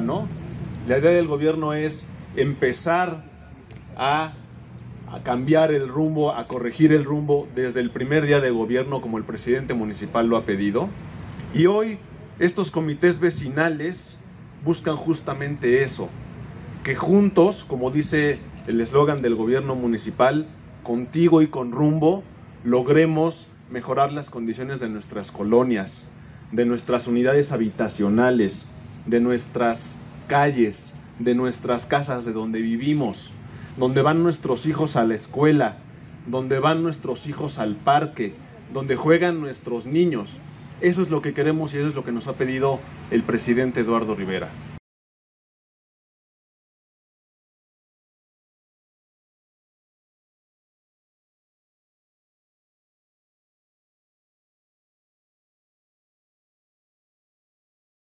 ¿no? La idea del gobierno es empezar a, a, cambiar el rumbo, a corregir el rumbo desde el primer día de gobierno como el presidente municipal lo ha pedido. Y hoy estos comités vecinales buscan justamente eso, que juntos, como dice el eslogan del gobierno municipal, contigo y con rumbo, logremos mejorar las condiciones de nuestras colonias, de nuestras unidades habitacionales, de nuestras calles, de nuestras casas, de donde vivimos, donde van nuestros hijos a la escuela, donde van nuestros hijos al parque, donde juegan nuestros niños. Eso es lo que queremos y eso es lo que nos ha pedido el presidente Eduardo Rivera.